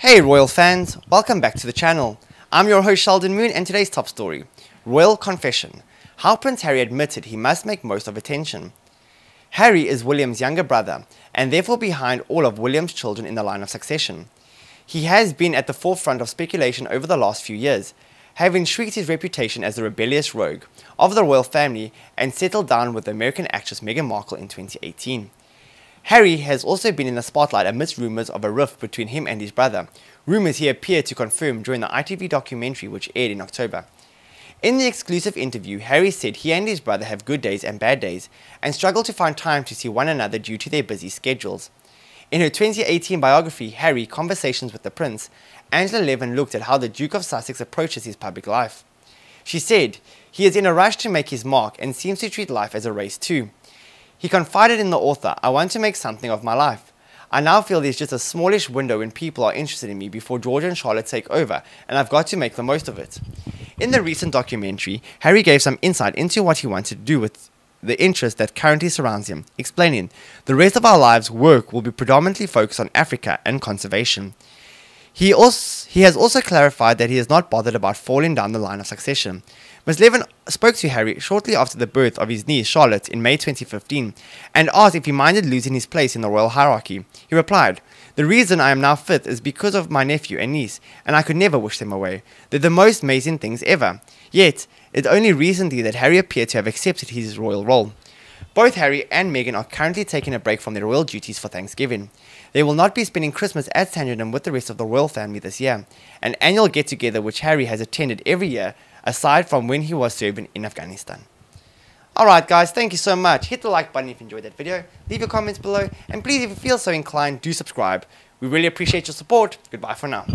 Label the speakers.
Speaker 1: Hey Royal fans, welcome back to the channel. I'm your host Sheldon Moon and today's top story, Royal Confession, how Prince Harry admitted he must make most of attention. Harry is William's younger brother and therefore behind all of William's children in the line of succession. He has been at the forefront of speculation over the last few years, having shrieked his reputation as the rebellious rogue of the royal family and settled down with the American actress Meghan Markle in 2018. Harry has also been in the spotlight amidst rumours of a rift between him and his brother, rumours he appeared to confirm during the ITV documentary which aired in October. In the exclusive interview, Harry said he and his brother have good days and bad days, and struggle to find time to see one another due to their busy schedules. In her 2018 biography, Harry, Conversations with the Prince, Angela Levin looked at how the Duke of Sussex approaches his public life. She said, he is in a rush to make his mark and seems to treat life as a race too. He confided in the author, I want to make something of my life. I now feel there's just a smallish window when people are interested in me before George and Charlotte take over, and I've got to make the most of it. In the recent documentary, Harry gave some insight into what he wanted to do with the interest that currently surrounds him, explaining, The rest of our lives' work will be predominantly focused on Africa and conservation. He, also, he has also clarified that he is not bothered about falling down the line of succession. Ms. Levin spoke to Harry shortly after the birth of his niece Charlotte in May 2015 and asked if he minded losing his place in the royal hierarchy. He replied, The reason I am now fifth is because of my nephew and niece, and I could never wish them away. They're the most amazing things ever. Yet, it's only recently that Harry appeared to have accepted his royal role. Both Harry and Meghan are currently taking a break from their royal duties for Thanksgiving. They will not be spending Christmas at Sandringham with the rest of the royal family this year, an annual get together which Harry has attended every year aside from when he was serving in Afghanistan. Alright guys, thank you so much. Hit the like button if you enjoyed that video, leave your comments below, and please if you feel so inclined, do subscribe. We really appreciate your support. Goodbye for now.